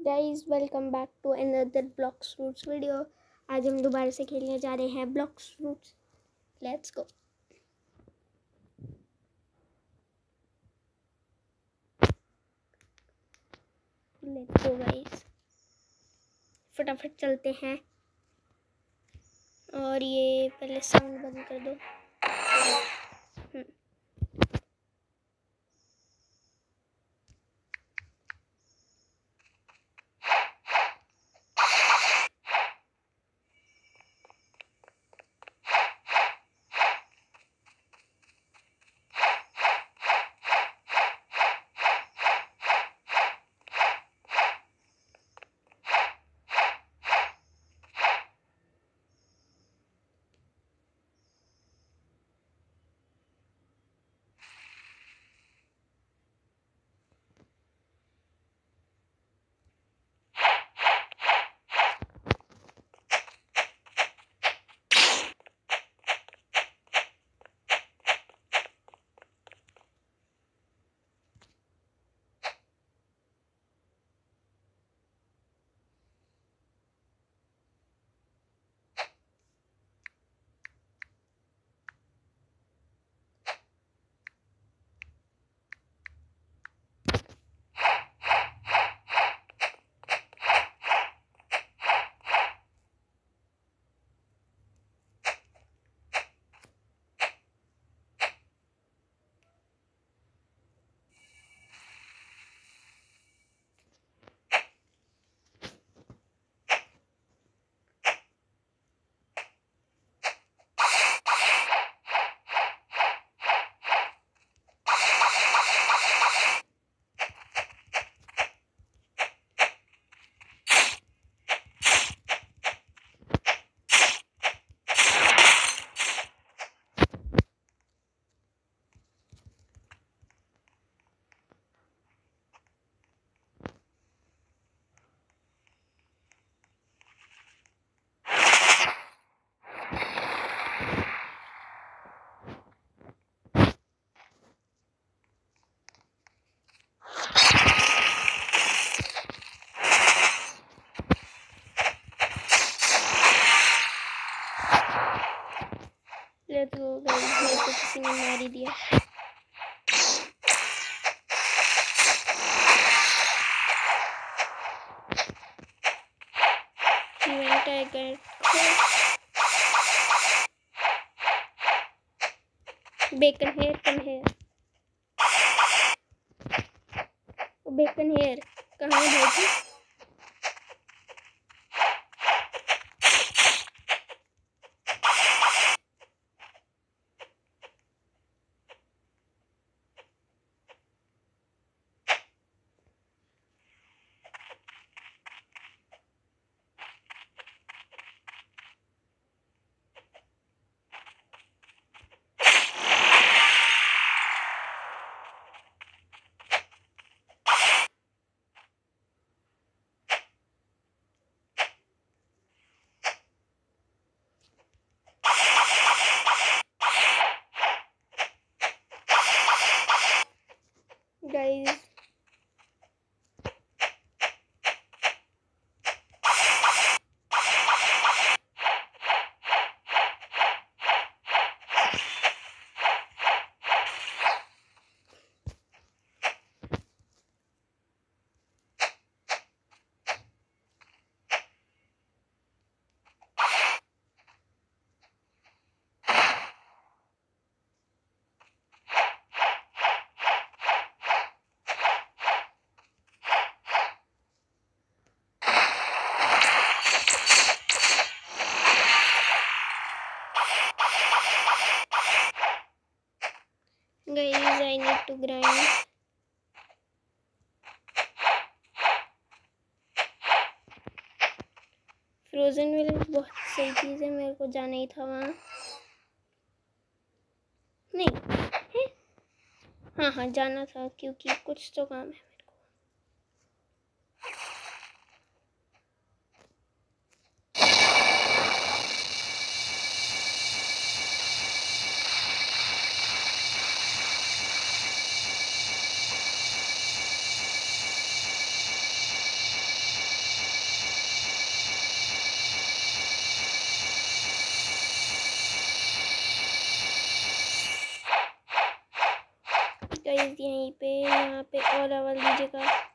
Guys welcome back to another Blox Fruits video आज हम दोबारा से खेलने जा रहे हैं Blox Fruits let's go let's go guys फटाफट चलते हैं। और ये पहले साउंड बंद कर दो। लेट्स गो गाइस मेरे को किसी ने मार ही दिया event tiger bacon here come here bacon here कहाँ है भाई guys guys i need to grind frozen village बहुत सही चीज़ है मेरे को जाना ही था वहाँ। नहीं, है? हाँ हाँ जाना था, क्योंकि कुछ तो काम है। मिलती है यहीं पे यहाँ पे और अवल दीजिएगा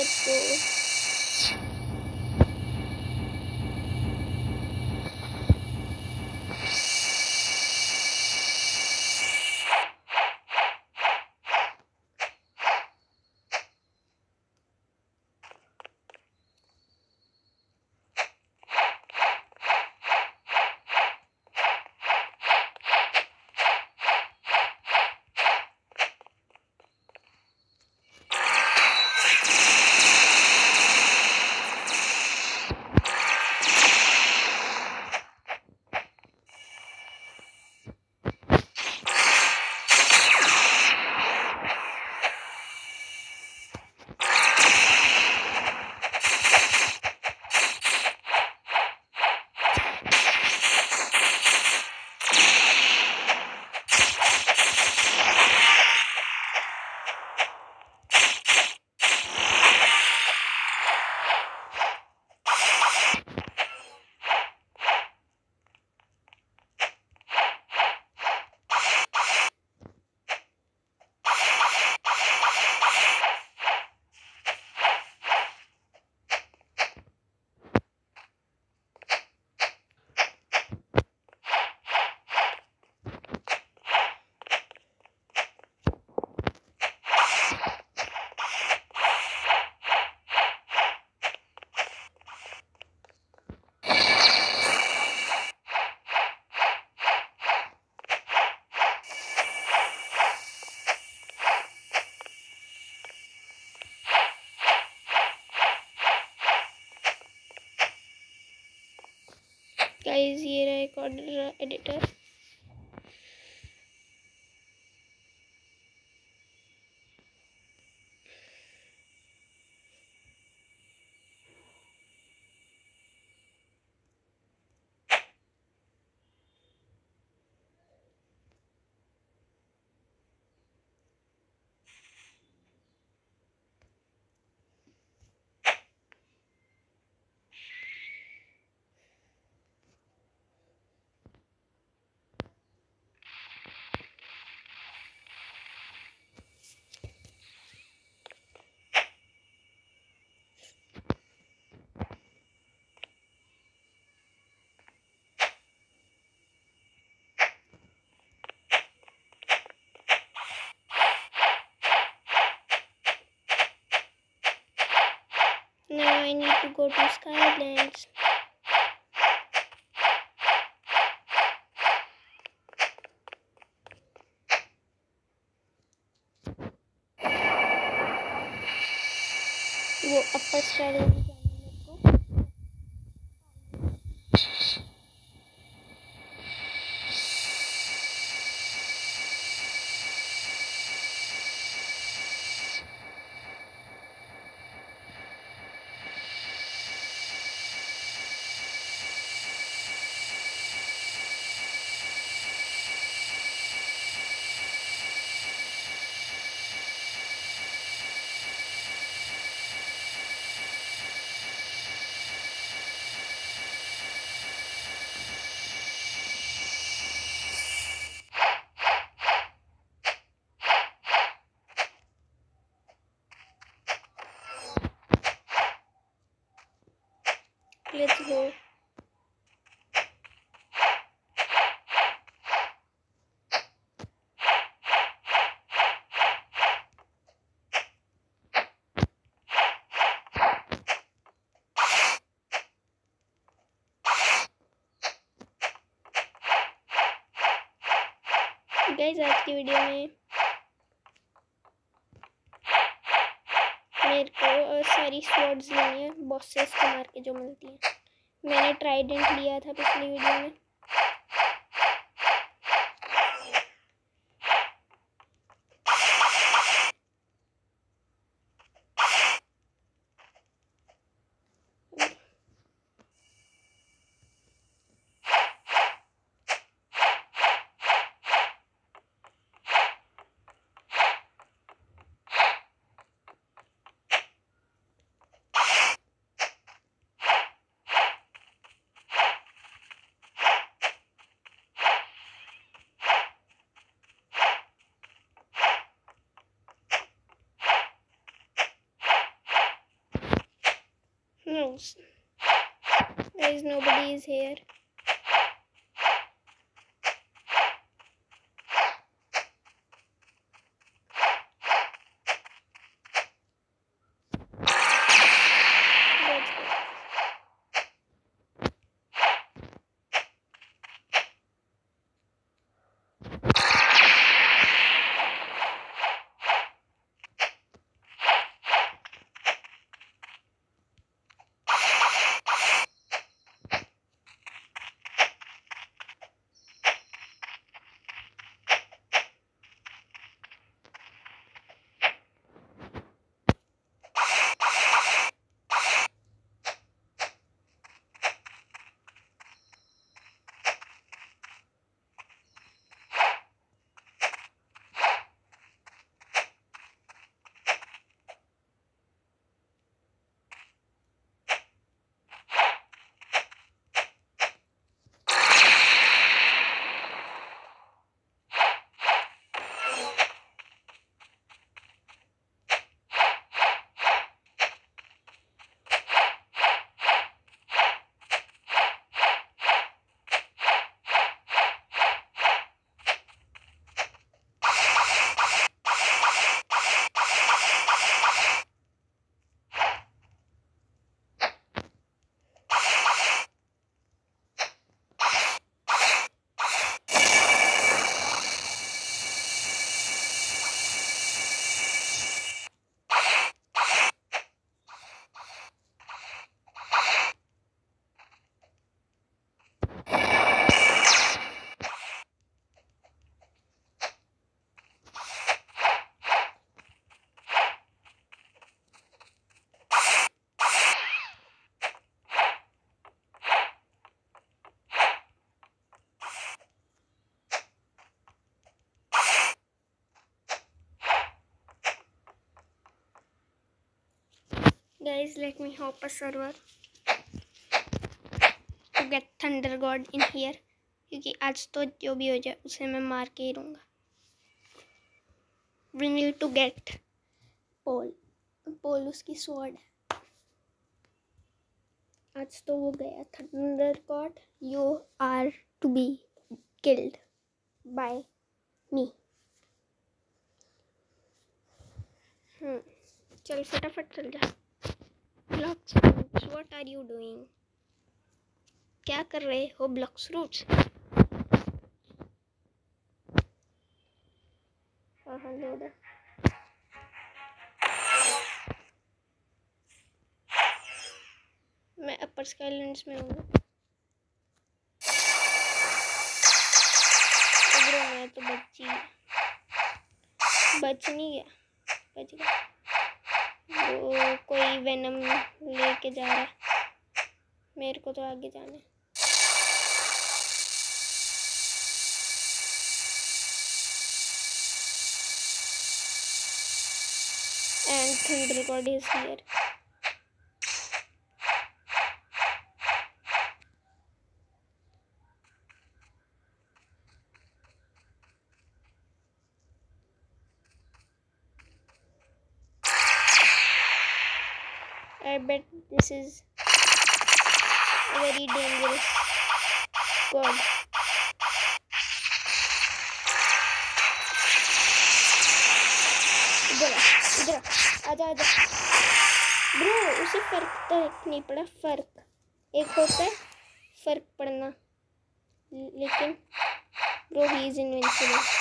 let's go. editor. I need to go to Skylands. वो अपर स्टाइल Let's go. गाइस आज की वीडियो में मेरे को सारी स्वॉर्ड्स लेनी के मार के जो मिलती हैं। मैंने ट्राइडेंट लिया था पिछली वीडियो में। There is nobody is here. A server to get thunder god in here, क्योंकि आज तो जो भी हो जाए, उसे मैं मार के ही रहूँगा we need to get pole pole उसकी स्वॉर्ड है। आज तो वो गया Thunder God you are to be killed by me चल फटाफट चल जा। Blox Fruits what are you doing क्या कर रहे हो ब्लॉक्स फ्रूट्स हाँ हाँ मैं अपर स्काईलैंड्स में हूँ। तो बच्ची बच नहीं गया। बच गया। वो कोई वेनम लेके जा रहा है। मेरे को तो आगे जाना है। And thunder god is here I bet this is very dangerous. God. इधर इधर आजा आजा ब्रो, उसे फ़र्क तक नहीं पड़ा, फ़र्क एक होता है, फ़र्क पड़ना लेकिन, bro he is invincible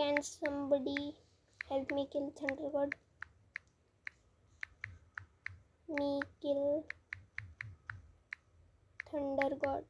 Can somebody help me kill Thunder God? Me kill Thunder God.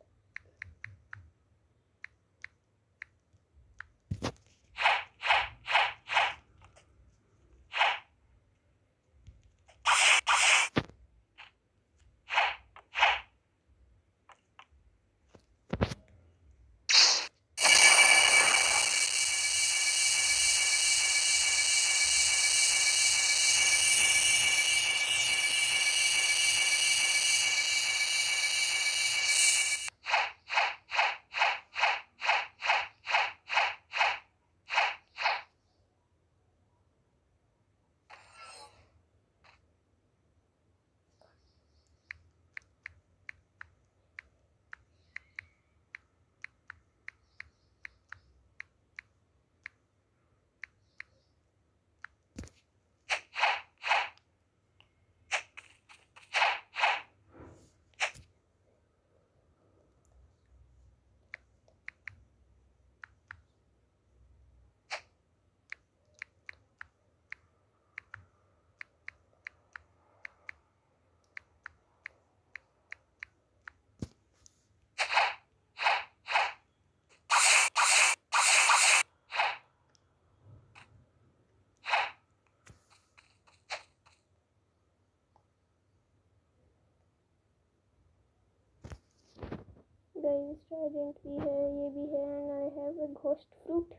Guys trident भी है ये भी है and I have a ghost fruit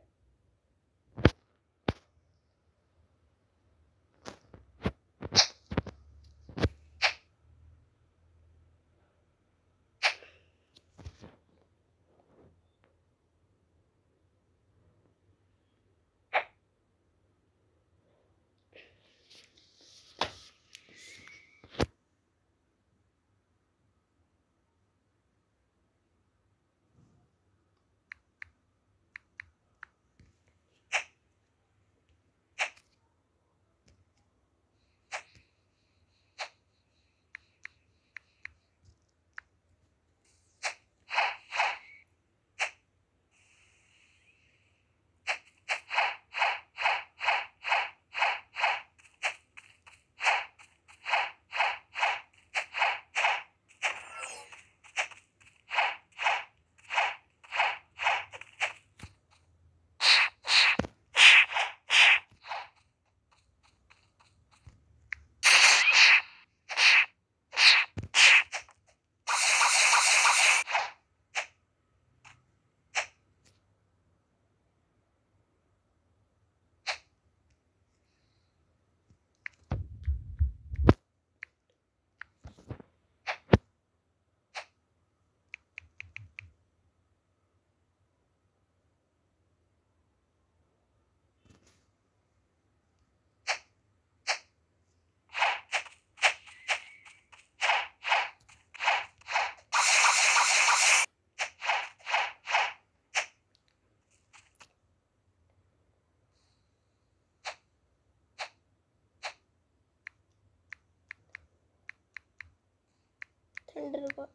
అందరూ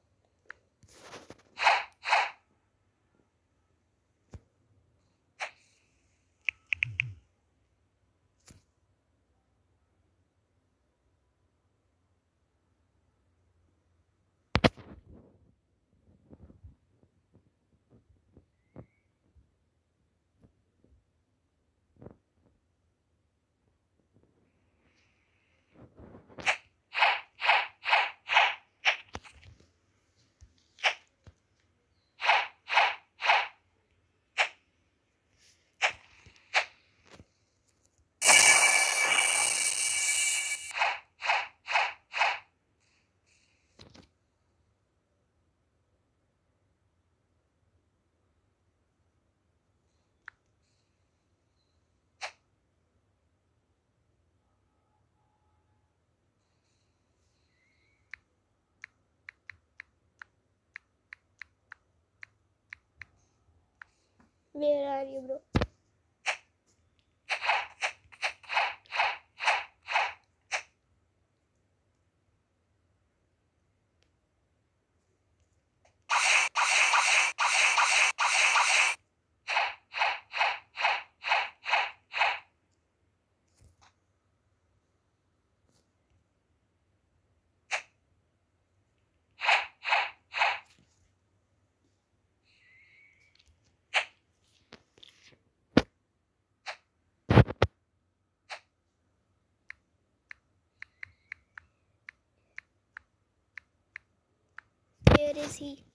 Where are you, bro? see.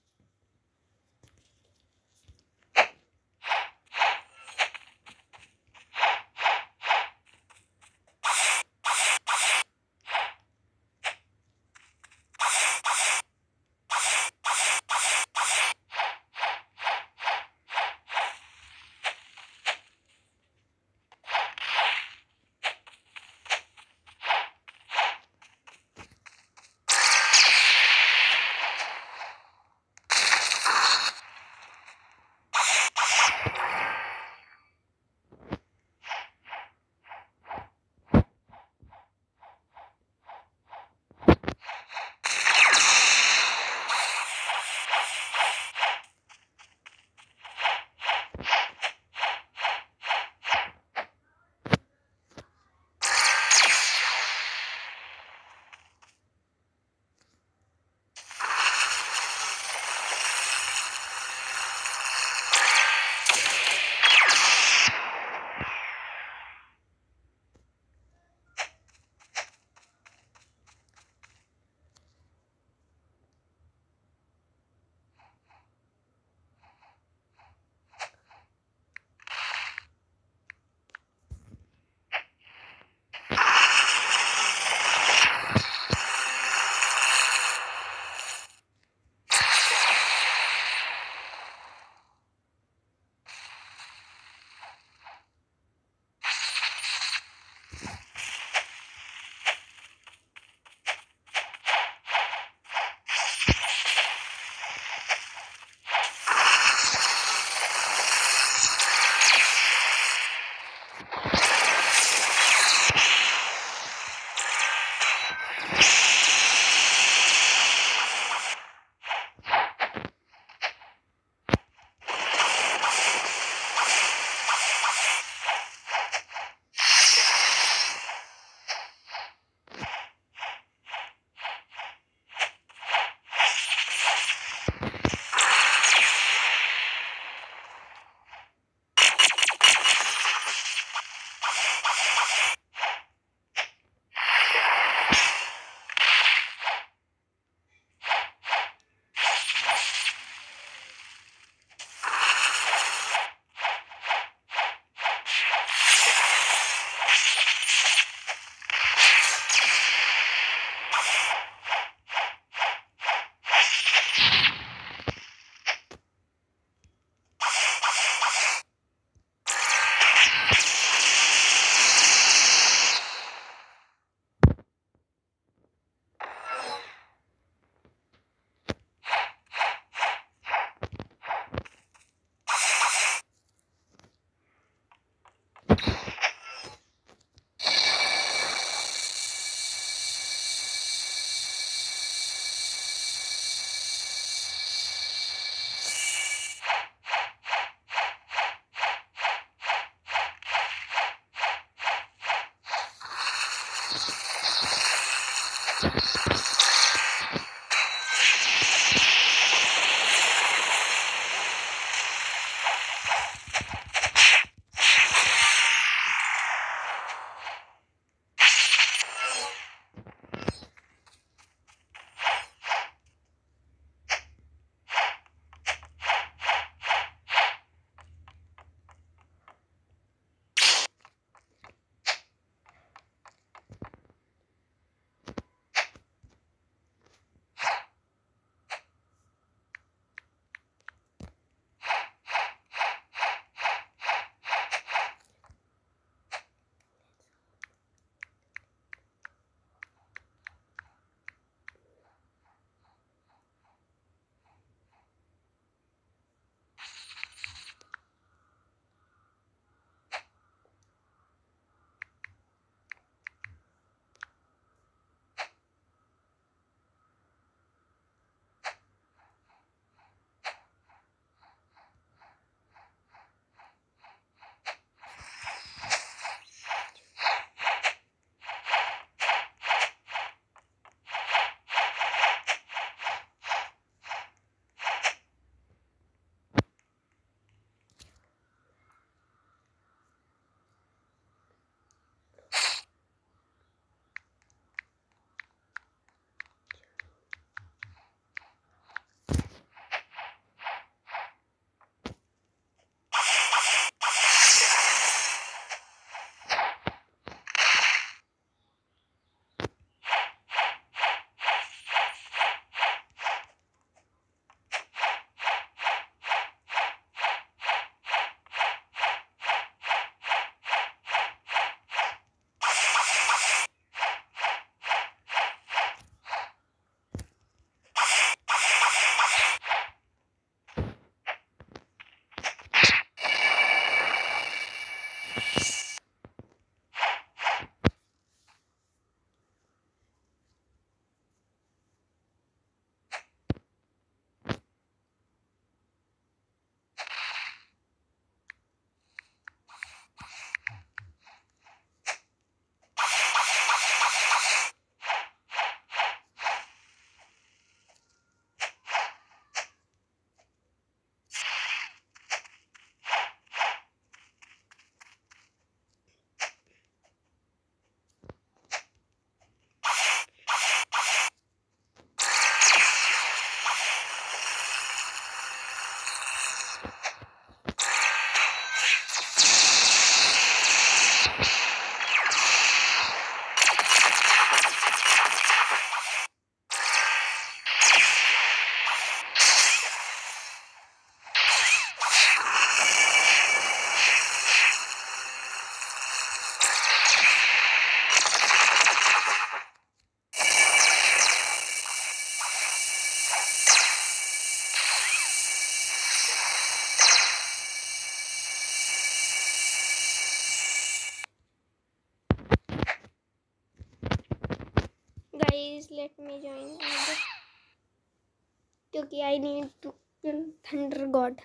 क्योंकि I need to kill Thunder God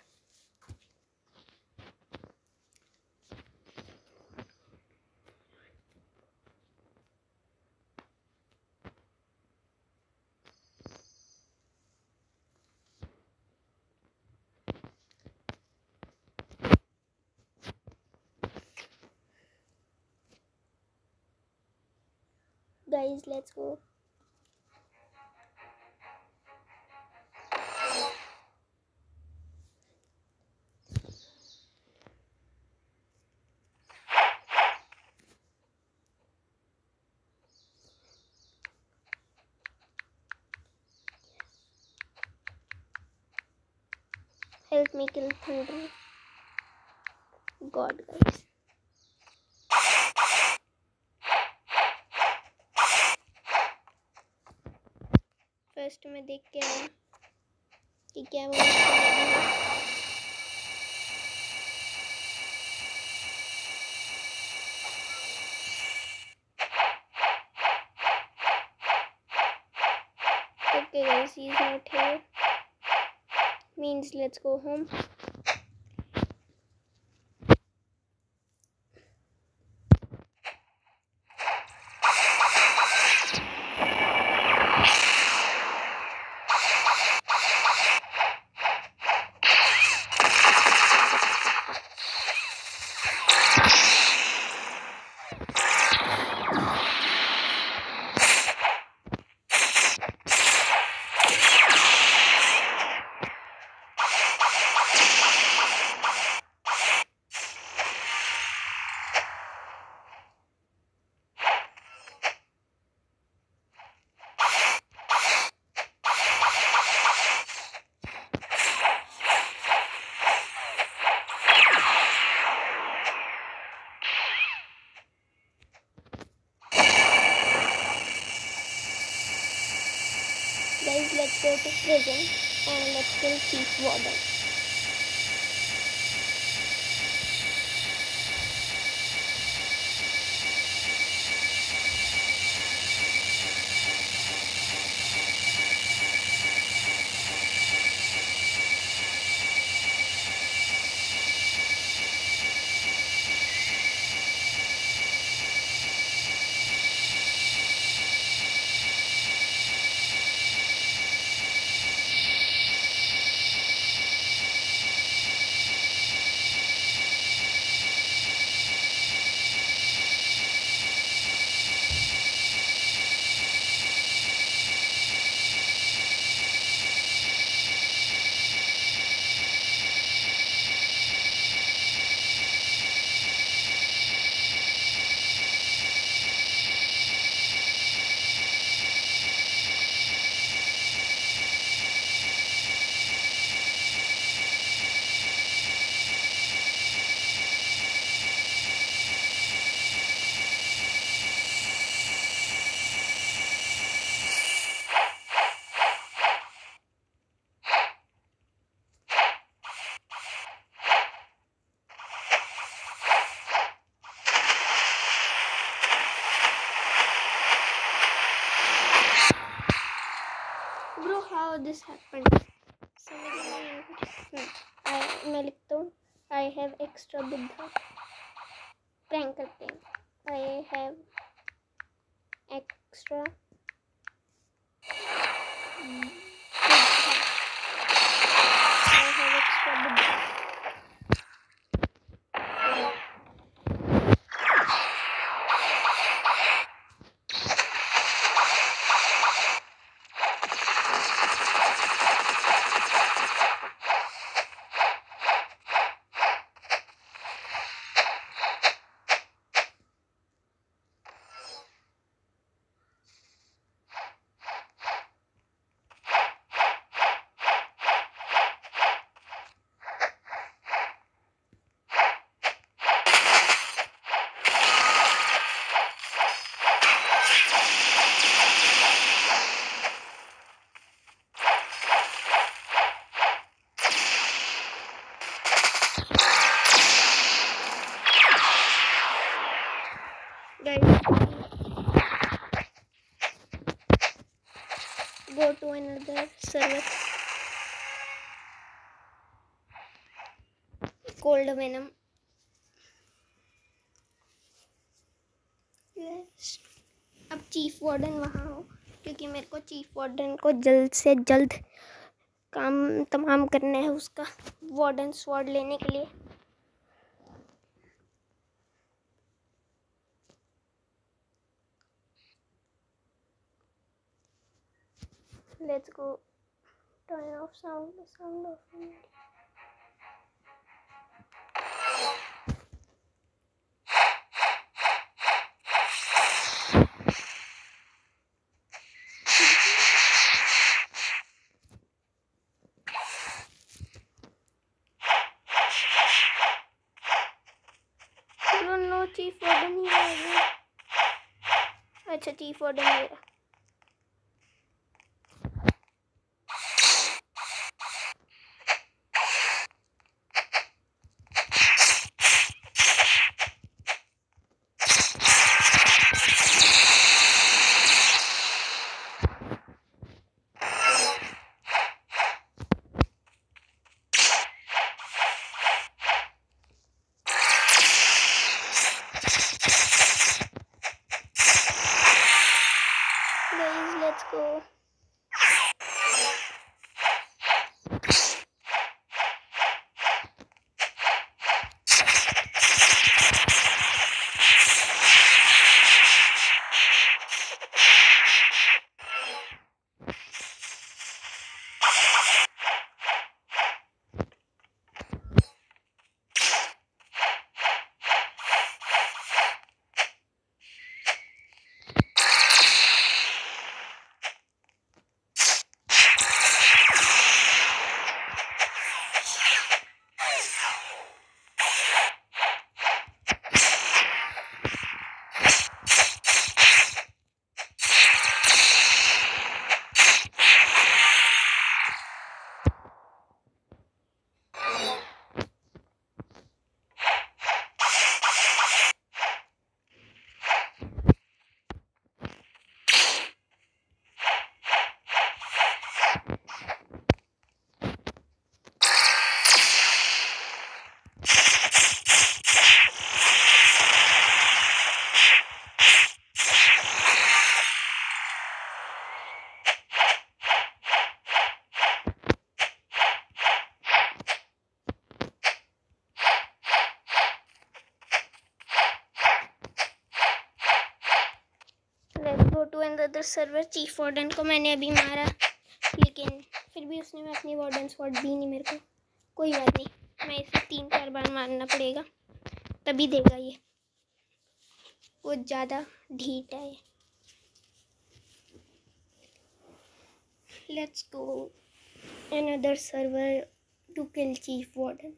guys let's go. Kill thunder god guys first में देख के आया कि क्या वो Okay guys, he's not here. Means let's go home. prison and let them keep water. Happened? मैं लिखता हूँ I have extra Buddha prank करते हैं I have extra I have extra buddha. Guys, go to another server. Gold venom अब chief warden वहाँ हो, क्योंकि मेरे को चीफ वार्डन को जल्द से जल्द काम तमाम करना है उसका वार्डन स्वॉर्ड लेने के लिए। Let's go. Turn off sound sound off no chief warden ही है अच्छा चीफ वार्डन मेरा अदर सर्वर चीफ वार्डन को मैंने अभी मारा। लेकिन फिर भी उसने मैं अपनी वार्डन स्वॉट दी नहीं मेरे को। कोई बात नहीं, मैं इसे तीन चार बार मारना पड़ेगा। तभी देगा ये। वो ज़्यादा ढीट है। Let's go another server to kill chief warden